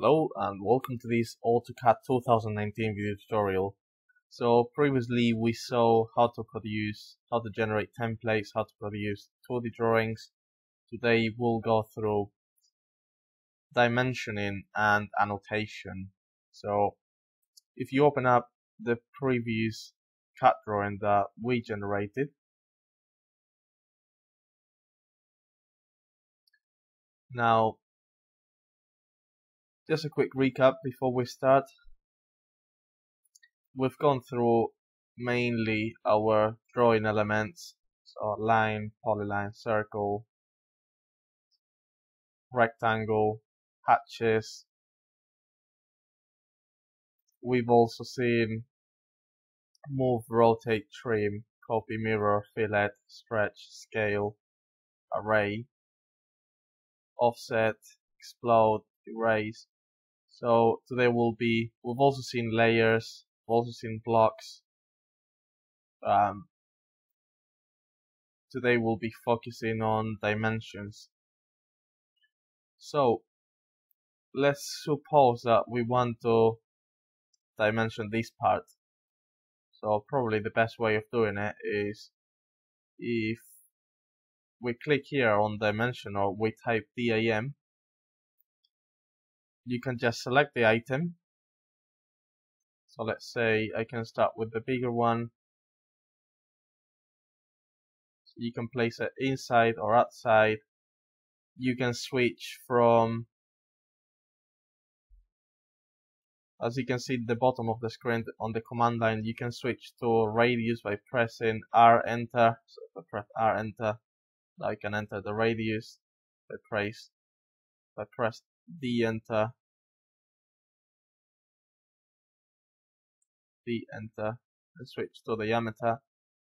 Hello and welcome to this AutoCAD 2019 video tutorial. So previously we saw how to produce, how to generate templates, how to produce 2D drawings. Today we'll go through dimensioning and annotation. So if you open up the previous CAD drawing that we generated, now just a quick recap before we start. We've gone through mainly our drawing elements, so line, polyline, circle, rectangle, hatches. We've also seen move, rotate, trim, copy, mirror, fillet, stretch, scale, array, offset, explode, erase, so today will be, we've also seen layers, we've also seen blocks. Um, today we'll be focusing on dimensions. So let's suppose that we want to dimension this part. So probably the best way of doing it is if we click here on dimension or we type DIM you can just select the item. So let's say I can start with the bigger one. So you can place it inside or outside. You can switch from as you can see at the bottom of the screen on the command line you can switch to radius by pressing R enter so if I press R enter I can enter the radius I press I press D enter D enter and switch to the diameter.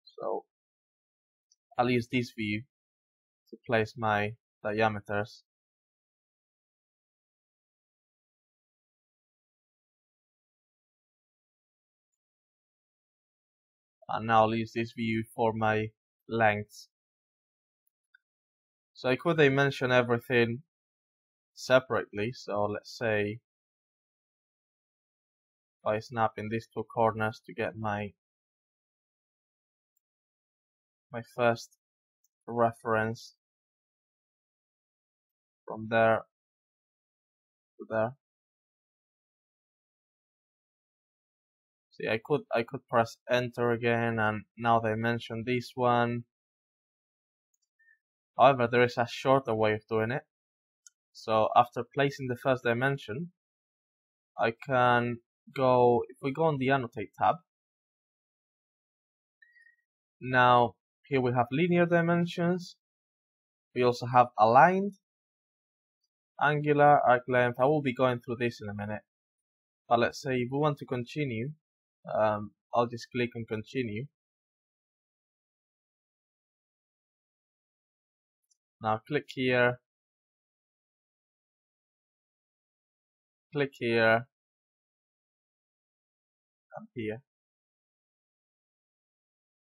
So I'll use this view to place my diameters. And now I'll use this view for my lengths. So I could dimension everything separately. So let's say by snapping these two corners to get my my first reference from there to there. See, I could I could press enter again, and now dimension this one. However, there is a shorter way of doing it. So after placing the first dimension, I can go, if we go on the annotate tab, now here we have linear dimensions. We also have aligned, angular, arc length. I will be going through this in a minute. But let's say if we want to continue, um, I'll just click on continue. Now click here, click here, up here.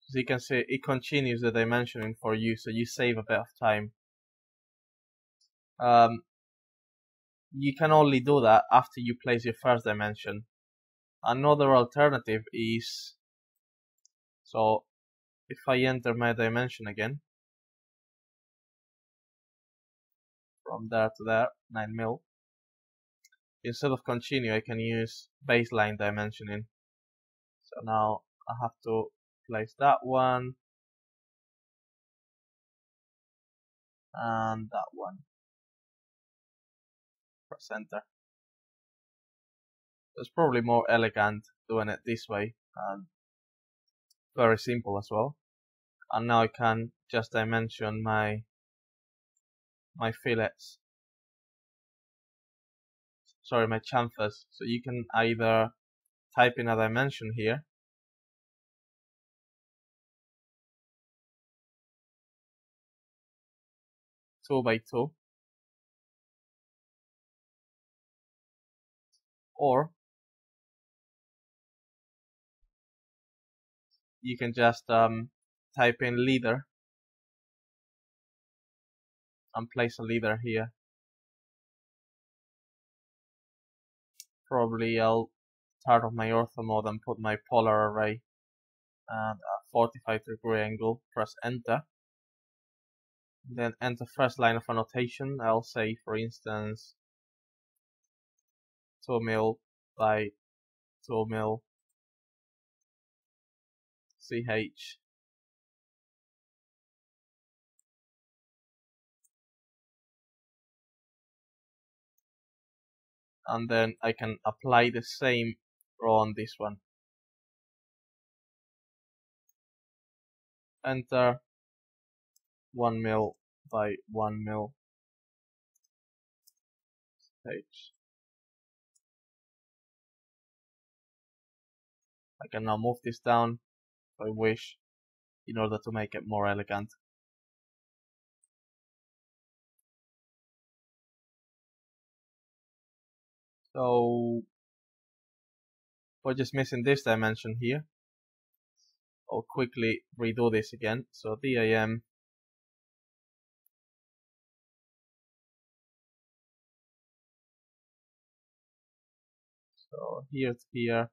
So you can see it continues the dimensioning for you, so you save a bit of time. Um, you can only do that after you place your first dimension. Another alternative is, so if I enter my dimension again, from there to there, 9 mil, instead of continue I can use baseline dimensioning. So now I have to place that one and that one. Press enter. It's probably more elegant doing it this way and very simple as well. And now I can just dimension my my fillets. Sorry, my chamfers. So you can either type in a dimension here. Two by two. Or you can just um, type in leader and place a leader here probably I'll start off my ortho mode and put my polar array at a 45 degree angle, press enter. Then enter first line of annotation. I'll say, for instance, 2 mil by 2 mil ch and then I can apply the same on this one. Enter 1 mil by 1 mil page. I can now move this down if I wish in order to make it more elegant. So we're just missing this dimension here. I'll quickly redo this again. So DIM So here to here.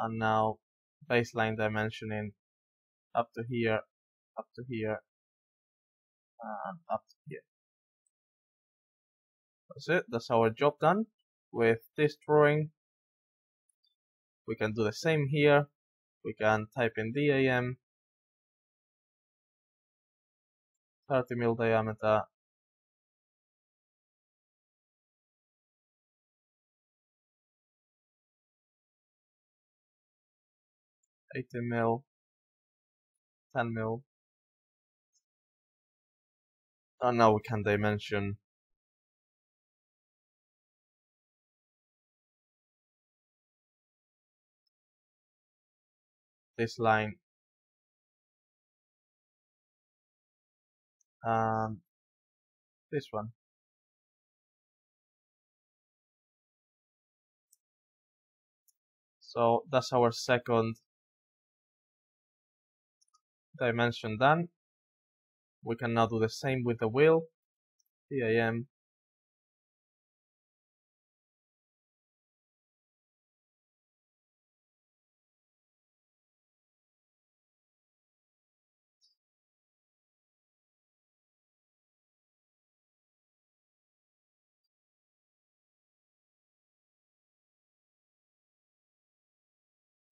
And now baseline dimensioning up to here, up to here, and up to here. That's it. That's our job done. With this drawing, we can do the same here. We can type in DIM 30 mil diameter eighty mil, ten mil. And now we can dimension this line and this one. So that's our second dimension done. We can now do the same with the wheel. DIM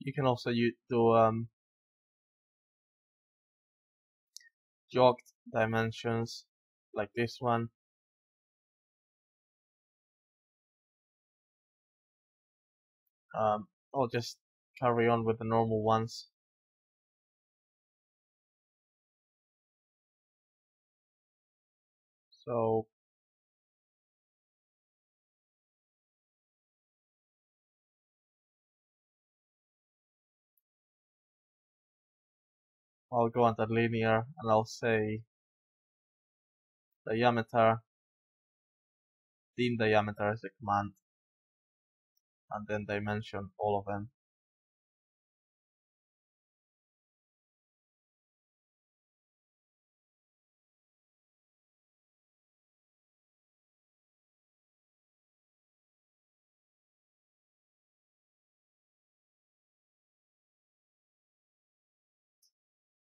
you can also do um, jogged dimensions like this one. Um, I'll just carry on with the normal ones. So I'll go under linear and I'll say diameter dim diameter is the command and then dimension all of them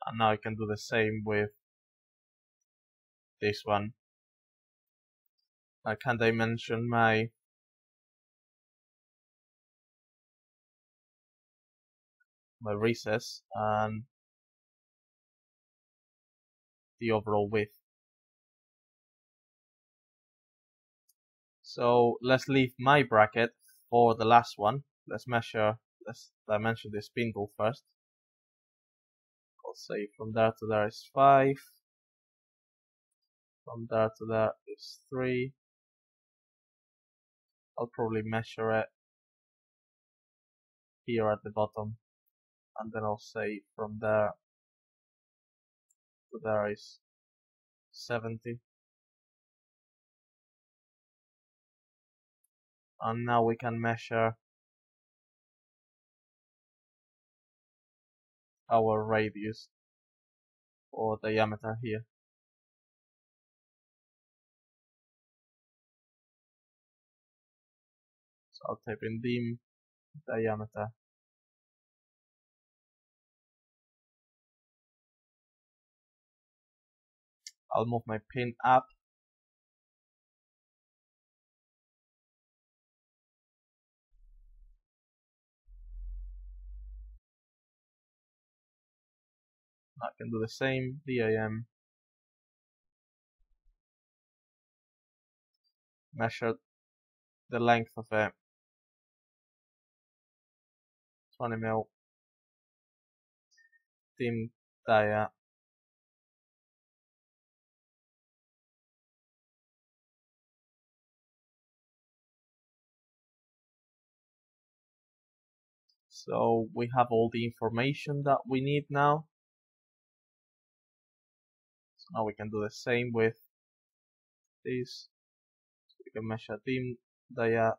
and now I can do the same with this one. I can dimension my my recess and the overall width? So let's leave my bracket for the last one. Let's measure let's dimension this spindle first say from there to there is 5 from there to there is 3 I'll probably measure it here at the bottom and then I'll say from there to there is 70 and now we can measure our radius or diameter here. So I'll type in dim diameter. I'll move my pin up. I can do the same, DIM. Measure the length of it. 20 mil. Dim dia. So we have all the information that we need now. Now we can do the same with this. So we can measure dim diameter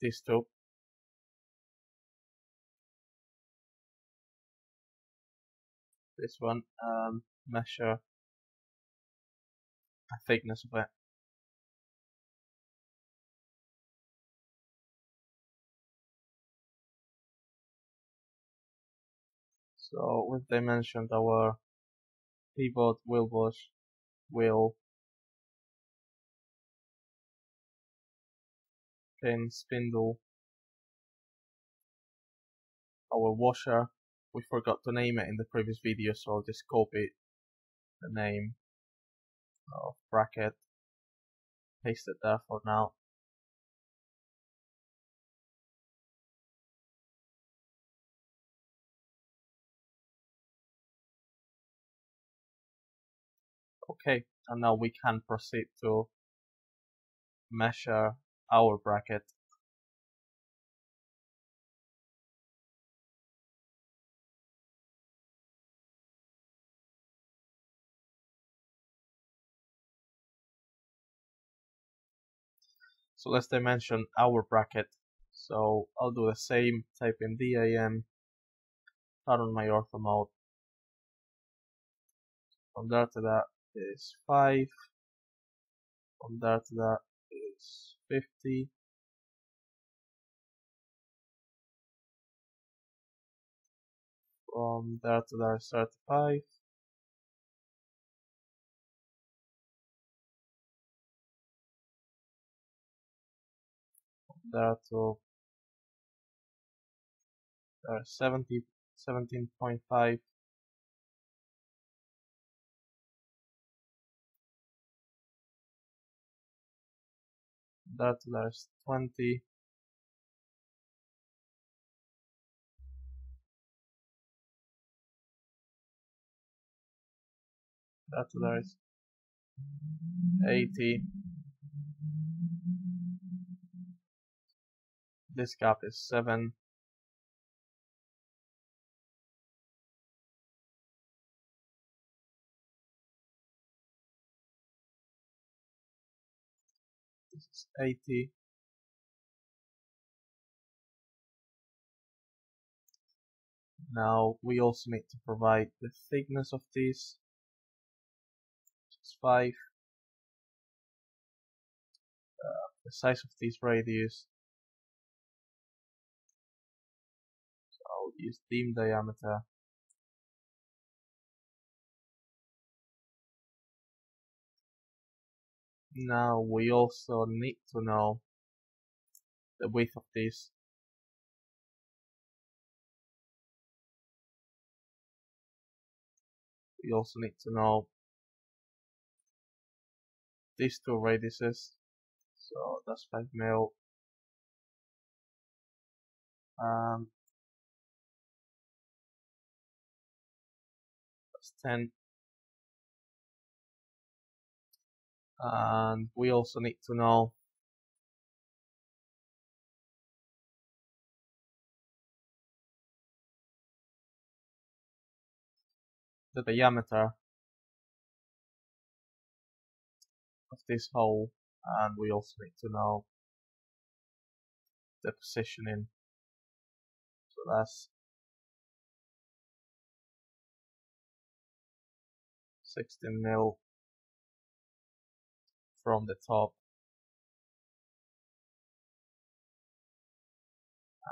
these two. This one um, measure the thickness of it. So we've dimensioned our pivot wheel bush wheel. Pin spindle. Our washer. We forgot to name it in the previous video so I'll just copy the name of bracket. Paste it there for now Okay, and now we can proceed to measure our bracket. So let's dimension our bracket. So I'll do the same, type in DIM, turn on my ortho mode. From there to that, is 5 from there to that is 50 from there to there is 35 from there to there uh, 70 17.5 that there's 20 that there's 80 this gap is 7 80 now we also need to provide the thickness of this which is 5 uh, the size of this radius. So I'll use dim diameter Now we also need to know the width of this. We also need to know these two radiuses. So that's 5 mil. Um, that's 10 and we also need to know the diameter of this hole and we also need to know the positioning. So that's 16 mil from the top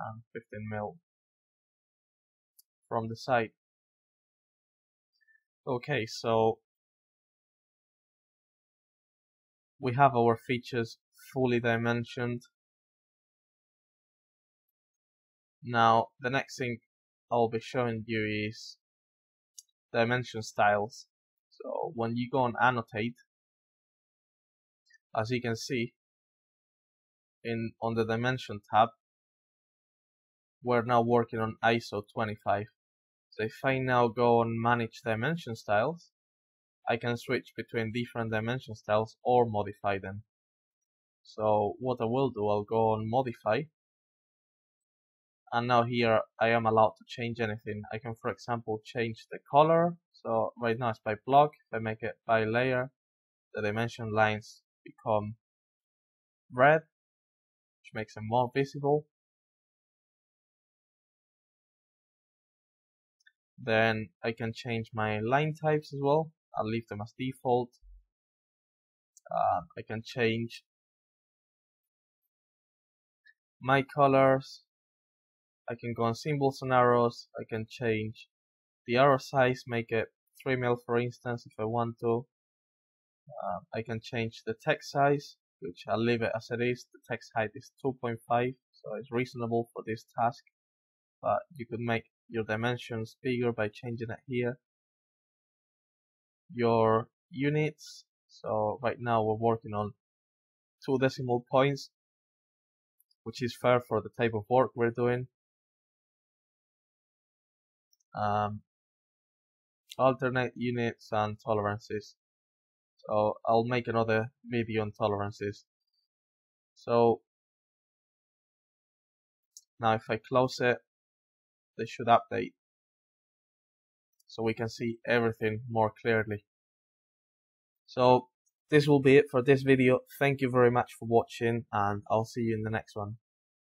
and 15 mil from the side. Okay, so we have our features fully dimensioned. Now, the next thing I'll be showing you is dimension styles. So when you go and annotate, as you can see, in on the dimension tab, we're now working on ISO 25. So if I now go on manage dimension styles, I can switch between different dimension styles or modify them. So what I will do, I'll go on modify. And now here I am allowed to change anything. I can for example change the color. So right now it's by block. If I make it by layer, the dimension lines become red, which makes them more visible. Then I can change my line types as well. I'll leave them as default. Uh, I can change my colors. I can go on symbols and arrows. I can change the arrow size, make it 3 mil for instance if I want to. Uh, I can change the text size, which I'll leave it as it is. The text height is 2.5, so it's reasonable for this task. But you could make your dimensions bigger by changing it here. Your units, so right now we're working on two decimal points, which is fair for the type of work we're doing. Um, alternate units and tolerances. So I'll make another video on tolerances. So now if I close it, they should update so we can see everything more clearly. So this will be it for this video. Thank you very much for watching and I'll see you in the next one.